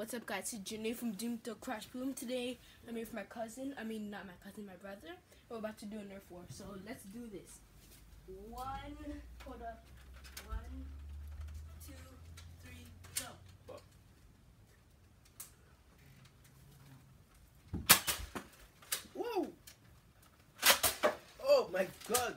What's up guys, it's Janae from Doom to Crash Boom. Today I'm here with my cousin, I mean not my cousin, my brother. We're about to do a Nerf war, so let's do this. One, hold up, one, two, three, go. Whoa! Oh my god!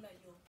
没有。